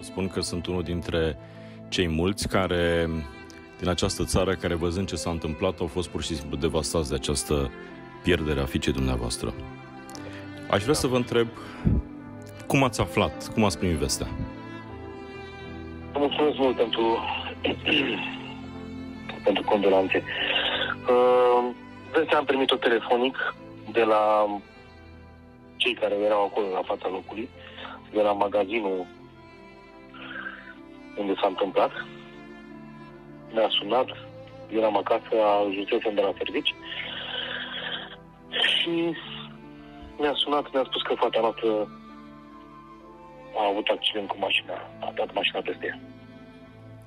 Spun că sunt unul dintre cei mulți care, din această țară, care văzând ce s-a întâmplat, au fost pur și simplu devastați de această pierdere a fiicei dumneavoastră. Aș vrea să vă întreb cum ați aflat, cum ați primit vestea? Vă mulțumesc mult pentru, pentru condolanțe. Uh, vestea am primit-o telefonic de la cei care erau acolo la fața locului, de la magazinul unde s-a întâmplat. Mi-a sunat, eram acasă, ajunsesem de la servici și mi-a sunat, mi-a spus că fata noastră a avut accident cu mașina, a dat mașina peste ea.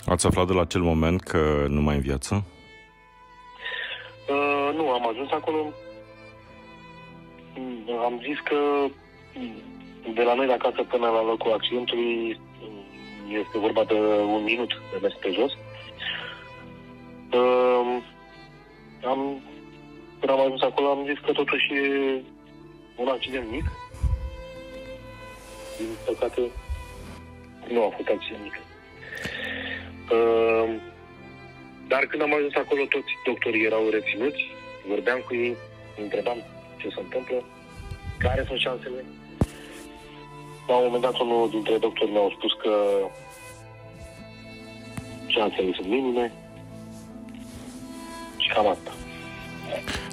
Ați aflat de la acel moment că nu mai în viață? Uh, nu, am ajuns acolo. Mm, Am zis că mm, de la noi de acasă până la locul accidentului mm, este vorba de un minut de mers pe jos. Uh, am, când am ajuns acolo am zis că totuși e un accident mic. Din păcate, nu a fost accident mic. Uh, dar când am ajuns acolo, toți doctorii erau reținuți, vorbeam cu ei, îi întrebam ce se întâmplă, care sunt șansele. La un moment dat, unul dintre doctori mi-au spus că șansele sunt minime și cam asta.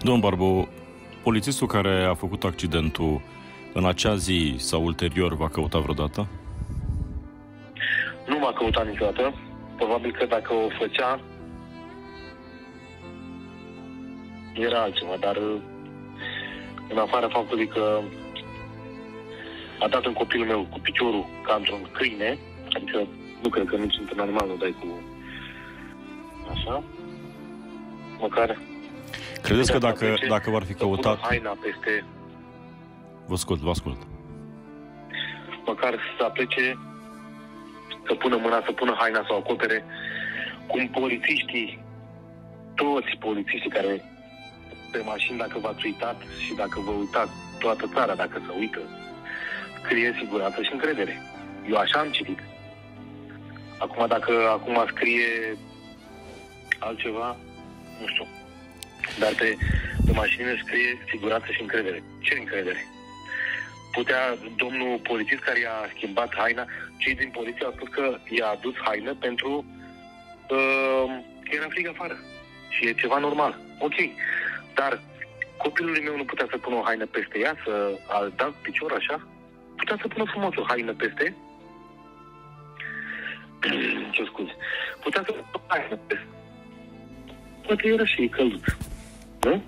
Domnul Barbu, polițistul care a făcut accidentul în acea zi sau ulterior va căuta vreodată? Nu m-a căutat niciodată. Probabil că dacă o făcea, era altceva, dar în afara faptului că a dat în copilul meu cu piciorul ca într-un câine, adică nu cred că nici într-un animal nu dai cu așa, măcar Credeți că Să dacă, plece, dacă v-ar fi să pună căutat... haina peste, Vă ascult, vă ascult. măcar să plece, să pună mâna, să pună haina, să o acopere, cum polițiștii, toți polițiștii care pe mașini, dacă v-ați uitat și dacă vă uitați toată țara, dacă se uită, scrie siguranță și încredere. Eu așa am citit. Acum, dacă acum scrie altceva, nu știu. Dar pe, pe mașinile scrie siguranță și încredere. Ce încredere? Putea domnul polițist care i-a schimbat haina, cei din poliție au spus că i-a adus haină pentru uh, că era frig afară. Și e ceva normal. Ok. Dar copilului meu nu putea să pună o haină peste ea, să a dat picior așa? Putea să pună frumos o haină peste ce scuze. Putea să pună o haină peste Poate era și călduț. Nu?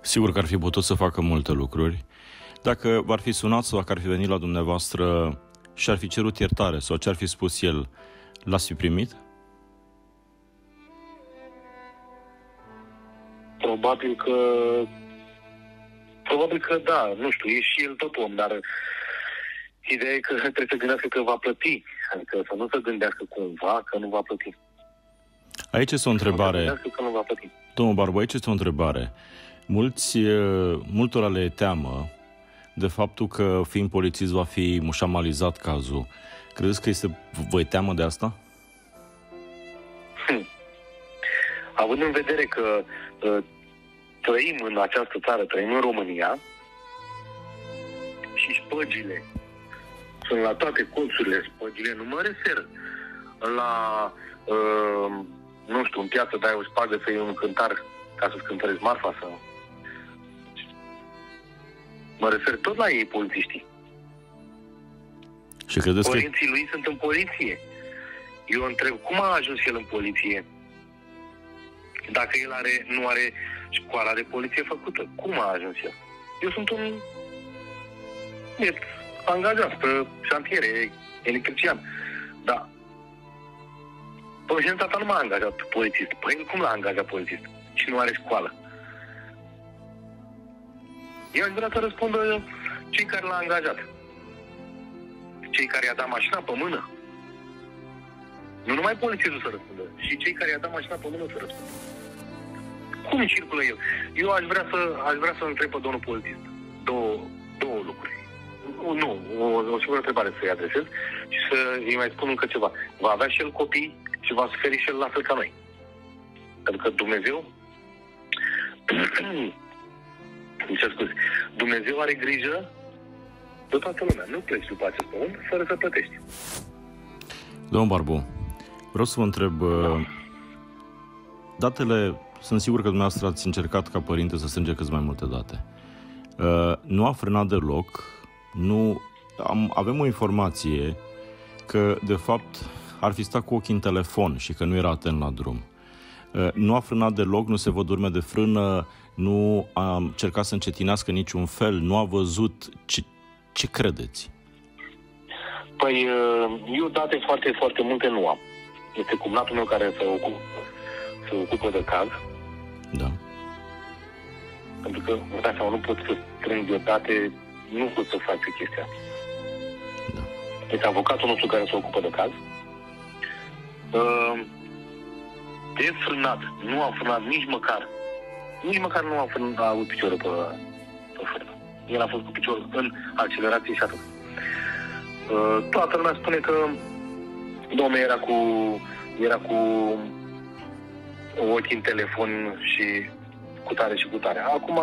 Sigur că ar fi putut să facă multe lucruri. Dacă v-ar fi sunat sau dacă ar fi venit la dumneavoastră și ar fi cerut iertare sau ce ar fi spus el, l-ați fi primit? Probabil că... Probabil că da, nu știu, e și el tot om, dar ideea e că trebuie să gândească că va plăti. Adică să nu se gândească cumva că nu va plăti. Aici este o Să nu se întrebare. gândească că nu va plăti. Domnul Barbu, aici este o întrebare. Mulți, eh, multora le e teamă de faptul că fiind polițist va fi mușamalizat cazul. Credeți că este, vă e teamă de asta? Având în vedere că uh, trăim în această țară, trăim în România și șpăgile sunt la toate colțurile spăgile, nu mă refer la, uh, nu știu, în piață dai o șpagă să iei un cântar ca să-ți cântărezi marfa sau... Mă refer tot la ei, polițiștii. Și credeți că... Părinții lui sunt în poliție. Eu întreb, cum a ajuns el în poliție? Dacă el are, nu are școala de poliție făcută. Cum a ajuns el? Eu sunt un biet angajat pe șantiere, electrician. Da. Păi și tata nu m-a angajat polițist. Păi cum l-a angajat polițist? Și nu are școală. Eu aș vrea să răspundă cei care l-a angajat. Cei care i-a dat mașina pe mână. Nu numai polițistul să răspundă, și cei care i-a dat mașina pe mână să răspundă. Cum circulă el? Eu aș vrea să, aș vrea să întreb pe domnul polițist două, două lucruri. nu, o, o singură întrebare să-i adresez și să îi mai spun încă ceva. Va avea și el copii și va suferi și el la fel ca noi. Pentru că Dumnezeu ce scuze, Dumnezeu are grijă de toată lumea. Nu pleci după acest pământ fără să plătești. Domnul Barbu, vreau să vă întreb, uh, datele, sunt sigur că dumneavoastră ați încercat ca părinte să strânge cât mai multe date. Uh, nu a frânat deloc, nu, am, avem o informație că, de fapt, ar fi stat cu ochii în telefon și că nu era atent la drum. Uh, nu a frânat deloc, nu se văd urme de frână, nu a încercat să încetinească niciun fel, nu a văzut. Ce, ce credeți? Păi, uh, eu date foarte, foarte multe nu am. Este cumnatul meu care se ocupă, se ocupă de caz. Da. Pentru că, vă dați seama, nu pot să strâng date, nu pot să fac chestia Da. Este avocatul nostru care se ocupă de caz. Uh, de frânat, nu a frânat nici măcar, nici măcar nu a frânat a avut piciorul pe, pe frână. El a fost cu piciorul în accelerație și atât. Uh, toată lumea spune că domnul era cu, era cu ochii în telefon și cu tare și cu tare. Acum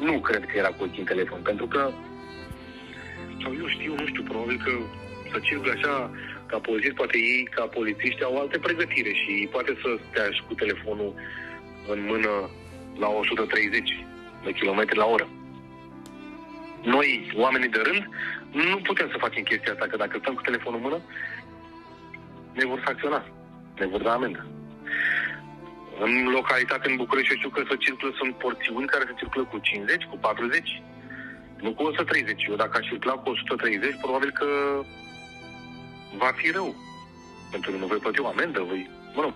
nu cred că era cu ochii în telefon, pentru că sau eu știu, nu știu, probabil că să circule așa ca polițist, poate ei, ca polițiști, au alte pregătire și poate să stea și cu telefonul în mână la 130 de km la oră. Noi, oamenii de rând, nu putem să facem chestia asta, că dacă stăm cu telefonul în mână, ne vor sancționa, ne vor da amendă. În localitate, în București, eu știu că să circulă, sunt porțiuni care se circulă cu 50, cu 40, nu cu 130. Eu dacă aș circula cu 130, probabil că va fi rău. Pentru că nu voi plăti o amendă, voi... Mă rog.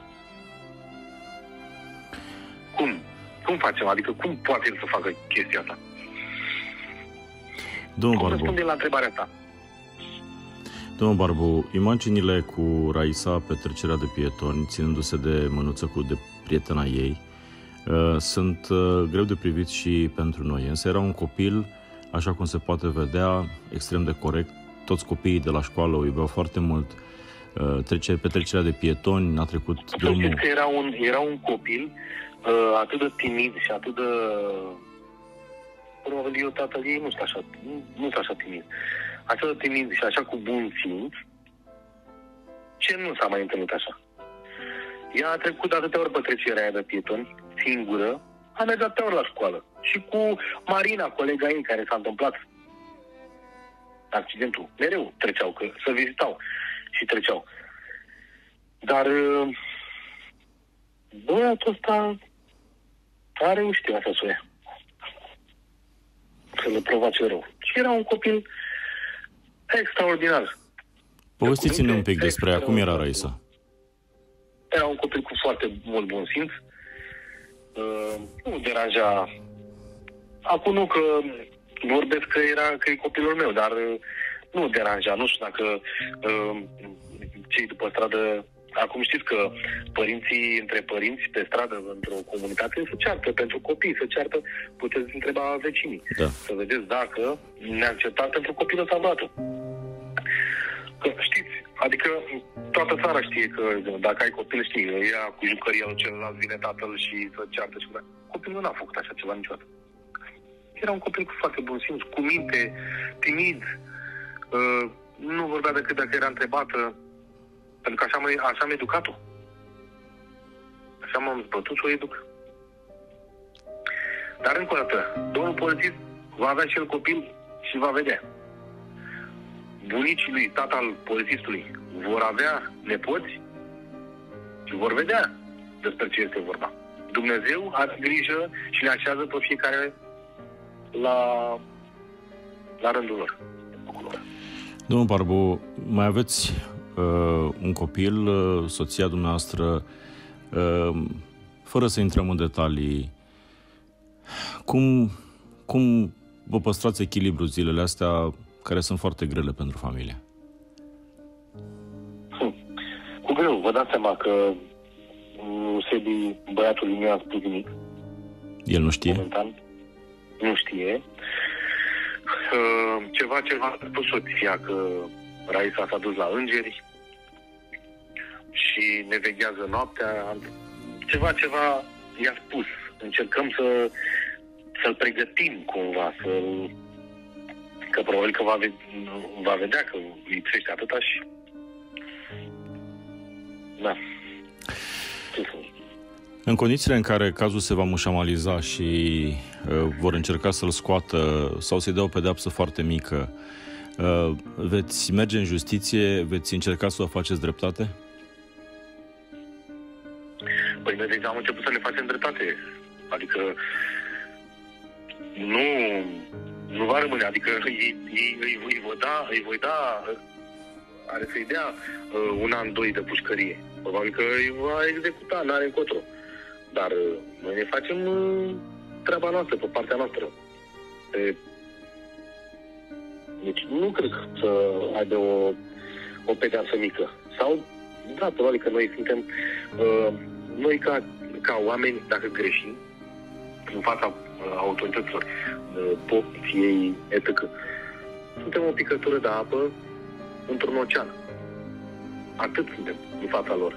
Cum? Cum facem? Adică cum poate el să facă chestia asta? Domnul Cum Barbu, răspundem la întrebarea asta? domnul Barbu, imaginile cu Raisa pe trecerea de pietoni, ținându-se de mânuță cu de prietena ei, uh, sunt uh, greu de privit și pentru noi. Însă era un copil, așa cum se poate vedea, extrem de corect. Toți copiii de la școală o iubeau foarte mult. Uh, Trece, pe trecerea de pietoni a trecut Să drumul... știți că era un, era un copil uh, atât de timid și atât de... Probabil eu, tatăl ei, nu sunt așa, nu, nu sunt așa timid. Atât de timid și așa cu bun simț, ce nu s-a mai întâlnit așa. Ea a trecut de atâtea ori pe trecerea aia de pietoni, singură, a mers de atâtea ori la școală. Și cu Marina, colega ei, care s-a întâmplat accidentul, mereu treceau, că să vizitau și treceau. Dar uh, băiatul ăsta a reușit așa să o ia. Să le provoace rău. Și era un copil extraordinar. Povestiți-ne un pic despre ea, cum era Raisa? Era un copil cu foarte mult bun simț. Uh, nu deranja. Acum nu că vorbesc că era că e copilul meu, dar uh, nu deranja. Nu știu dacă uh, cei după stradă Acum știți că părinții între părinți pe stradă, într-o comunitate, se ceartă pentru copii, se ceartă, puteți întreba vecinii. Da. Să vedeți dacă ne-am certat pentru copilul sau dată. Că știți, adică toată țara știe că dacă ai copil, știi, ea cu jucăria celălalt vine tatăl și să ceartă și cu Copilul n-a făcut așa ceva niciodată. Era un copil cu foarte bun simț, cu minte, timid, uh, nu vorbea decât dacă era întrebată, pentru că așa, am, așa am educat-o. Așa m-am zbătut să o educ. Dar încă o dată, domnul polițist va avea și el copil și va vedea. Bunicii lui, tata al polițistului, vor avea nepoți și vor vedea despre ce este vorba. Dumnezeu are grijă și le așează pe fiecare la, la rândul lor. Domnul Barbu, mai aveți uh, un copil, uh, soția dumneavoastră, uh, fără să intrăm în detalii, cum, cum vă păstrați echilibru zilele astea care sunt foarte grele pentru familie? Hm. Cu greu, vă dați seama că Sebi, băiatul meu, a spus nimic. El nu știe? Momentan. Nu știe. Uh, ceva, ceva a spus soția că Raisa s-a dus la îngeri și ne veghează noaptea. Ceva, ceva i-a spus. Încercăm să, să-l pregătim cumva, să că probabil că va, ve- va vedea că lipsește atâta și... Da. Ce să zic? În condițiile în care cazul se va mușamaliza și uh, vor încerca să-l scoată sau să-i dea o pedeapsă foarte mică, uh, veți merge în justiție, veți încerca să o faceți dreptate? Păi noi deja am început să ne facem dreptate. Adică nu, nu va rămâne. Adică îi, îi, îi, îi, voi da, îi voi da, are să-i dea uh, un an, doi de pușcărie. Probabil că îi va executa, n-are încotro. Dar uh, noi ne facem uh, treaba noastră, pe partea noastră. Pe... Deci nu cred să aibă o, o pedeapsă mică. Sau, da, probabil că noi suntem, uh, noi ca, ca oameni, dacă greșim, în fața uh, autorităților, uh, poliției, etc. Suntem o picătură de apă într-un ocean. Atât suntem în fața lor.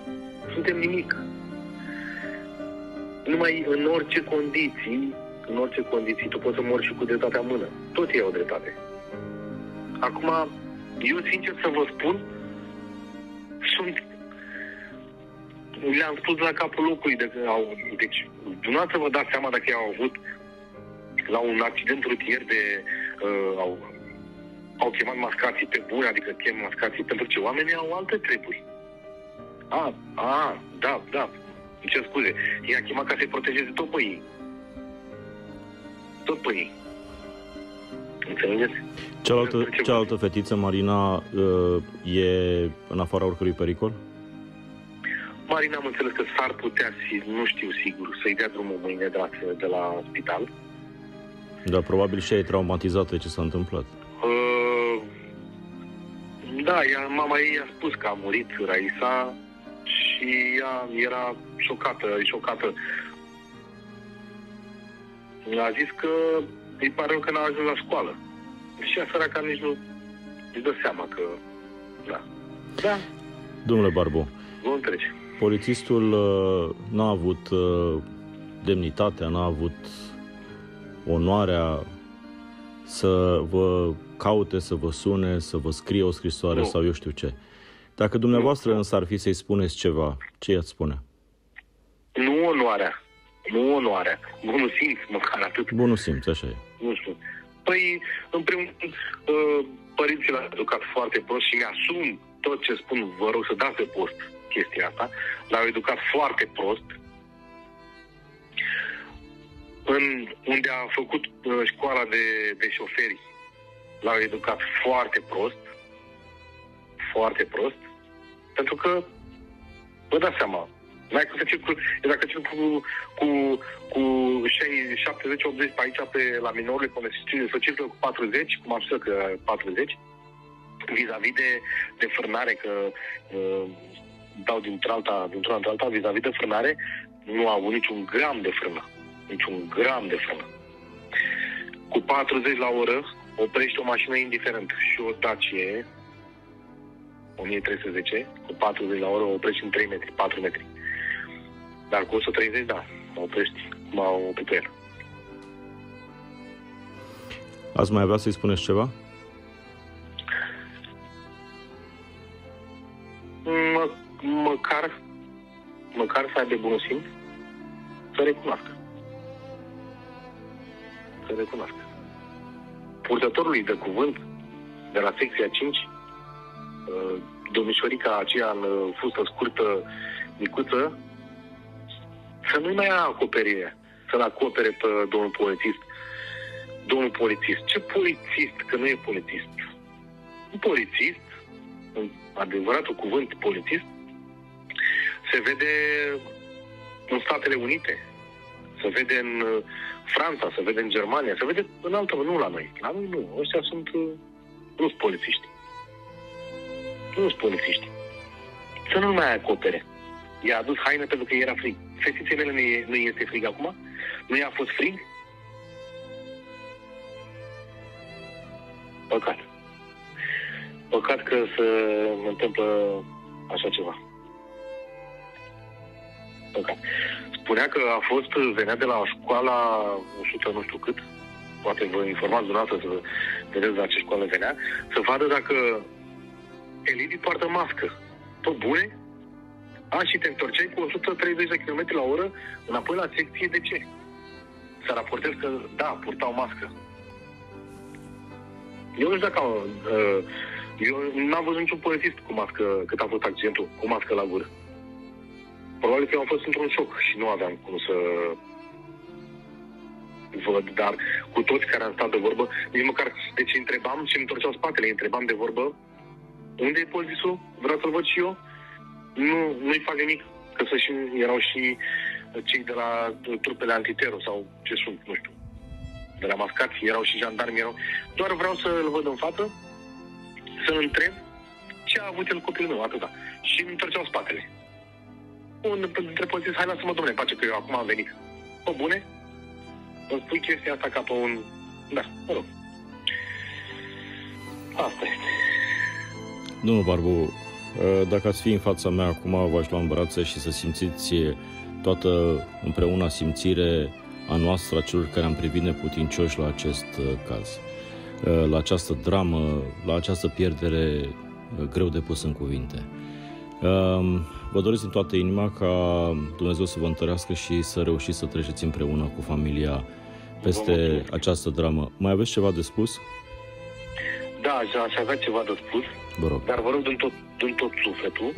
Suntem nimic. Numai în orice condiții, în orice condiții, tu poți să mori și cu dreptatea în mână. Tot ei au dreptate. Acum, eu sincer să vă spun, sunt le-am spus la capul locului. De, au, deci, dumneavoastră vă dați seama dacă au avut la un accident rutier de... Uh, au, au chemat mascații pe bune, adică chem mascații pentru ce oamenii au alte treburi. A, a, da, da, îmi cer scuze. I-a chemat ca să-i protejeze tot pe ei. Tot pe ei. Înțelegeți? Cealaltă, cealaltă fetiță, Marina, uh, e în afara oricărui pericol? Marina am înțeles că s-ar putea, nu știu sigur, să-i dea drumul mâine de la, de la spital. Dar probabil și ea e traumatizată de ce s-a întâmplat. Uh, da, ea, mama ei a spus că a murit Raisa și ea era șocată, șocată. A zis că îi pare rău că n-a ajuns la școală. Și ea săraca nici nu își dă seama că... Da. Da, Domnule Barbu, vom trece. polițistul uh, n-a avut uh, demnitatea, n-a avut onoarea să vă caute, să vă sune, să vă scrie o scrisoare Nu. sau eu știu ce. Dacă dumneavoastră Nu. însă ar fi să-i spuneți ceva, ce i-ați spune? Nu onoarea. Nu onoarea. Bunul simț, măcar atât. Bunul simț, așa e. Nu știu. Păi, în primul rând, uh, părinții l-au educat foarte prost și mi-asum tot ce spun, vă rog să dați pe post chestia asta. L-au educat foarte prost. În unde a făcut uh, școala de, de șoferi, l-au educat foarte prost. Foarte prost. Pentru că, vă dați seama, N-ai cum să circul, dacă circul cu, cu, cu 70-80 pe aici, pe, la minorile, cum se să circulă cu 40, cum am spus eu că 40, vis-a-vis de, de frânare, că uh, dau dintr alta, dintr-una într-alta, vis-a-vis de frânare, nu au avut niciun gram de frână. Niciun gram de frână. Cu 40 la oră oprește o mașină indiferent și o Dacie 1310, cu 40 la oră oprești în 3 metri, 4 metri. Dar cu 130, da, mă oprești, cum au oprit pe el. Ați mai avea să-i spuneți ceva? Mă, măcar, măcar să aibă bunul simț, să recunoască. Să recunoască. Purtătorului de cuvânt de la secția 5, uh, domnișorica aceea în uh, fustă scurtă, micuță, să nu mai ia acoperire, să-l acopere pe domnul polițist. Domnul polițist. Ce polițist? Că nu e polițist. Un polițist, în adevăratul cuvânt polițist, se vede în Statele Unite, se vede în uh, Franța, se vede în Germania, se vede în altă, nu la noi. La noi nu. Ăștia sunt, uh, nu sunt polițiști. Nu sunt polițiști. Să nu mai acopere. I-a adus haine pentru că era frig. Fetiței mele nu, e, nu este frig acum? Nu i-a fost frig? Păcat. Păcat că se întâmplă așa ceva. Păcat. Spunea că a fost, venea de la școala 100 nu știu cât, poate vă informați dumneavoastră să vedeți la ce școală venea, să vadă dacă elevii poartă mască. Tot bune? A, și te întorceai cu 130 de km la oră înapoi la secție. De ce? Să raportez că, da, purtau mască. Eu nu știu dacă... Uh, eu n-am văzut niciun polițist cu mască, cât a fost accidentul, cu mască la gură. Probabil că eu am fost într-un șoc și nu aveam cum să văd, dar cu toți care am stat de vorbă, nici măcar, deci întrebam și îmi întorceau spatele, întrebam de vorbă, unde e polițistul? Vreau să-l văd și eu. Nu, nu-i fac nimic, că să și, erau și cei de la trupele antitero sau ce sunt, nu știu, de la mascați, erau și jandarmi, erau. Doar vreau să-l văd în față, să-l întreb ce a avut el copilul meu, atâta. Și îmi întorceau spatele. Un dintre polițiști, hai lasă-mă, domnule, pace, că eu acum am venit. O, bune? Îmi spui chestia asta ca pe un... Da, mă rog. Asta este. Domnul Barbu, dacă ați fi în fața mea acum, v-aș lua în brațe și să simțiți toată împreună simțire a noastră, a celor care am privit neputincioși la acest uh, caz, uh, la această dramă, la această pierdere uh, greu de pus în cuvinte. Um, vă doresc din toată inima ca Dumnezeu să vă întărească și să reușiți să treceți împreună cu familia peste această dramă. Mai aveți ceva de spus? Da, aș avea ceva de spus. Vă rog. Dar vă rog din tot, din tot sufletul.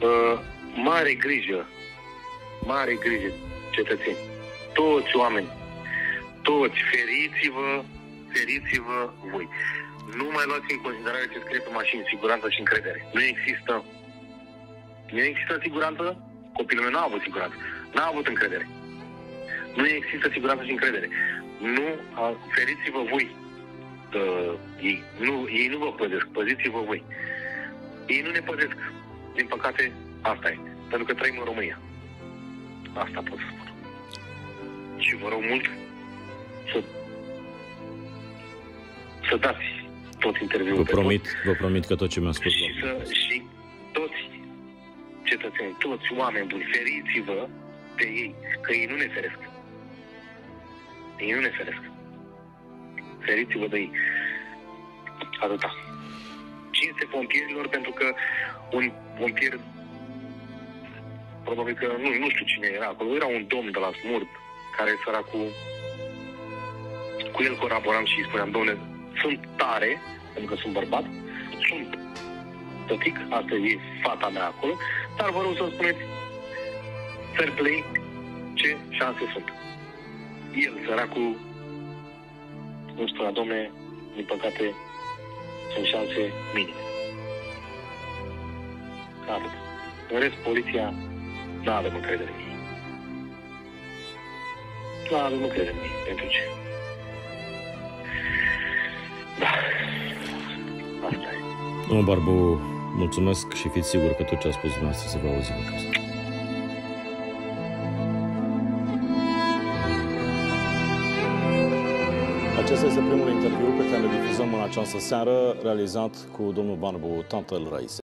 Uh, mare grijă, mare grijă, cetățeni. Toți oameni, toți, feriți-vă, feriți-vă voi. Nu mai luați în considerare ce scrie pe mașini, siguranță și încredere. Nu există, nu există siguranță, copilul meu n-a avut siguranță, n-a avut încredere. Nu există siguranță și încredere. Nu, feriți-vă voi. Uh, ei, nu, ei nu vă păzesc, păziți-vă voi. Ei nu ne păzesc. Din păcate, asta e. Pentru că trăim în România. Asta pot să spun. Și vă rog mult să să dați tot interviul. Vă promit, tot. vă promit că tot ce mi-a spus. Și, să, și toți cetățenii, toți oameni buni, feriți-vă de ei, că ei nu ne feresc. Ei nu ne feresc. Feriți-vă de ei. Atâta. Cinste pompierilor pentru că un pompier probabil că nu, nu știu cine era acolo, era un domn de la Smurd care cu cu el colaboram și îi spuneam, domnule, sunt tare, pentru că sunt bărbat, sunt tătic, asta e fata mea acolo, dar vă rog să spuneți fair play, ce șanse sunt. El, săracul, îmi spunea, domne, din păcate, sunt șanse minime. Atât. În rest, poliția nu avem încredere în ei. Nu avem încredere în ei. Pentru ce? Domnul Barbu, mulțumesc și fiți sigur că tot ce a spus dumneavoastră se va auzi în casă. Acesta este primul interviu pe care îl difuzăm în această seară, realizat cu domnul Barbu, tatăl Raise.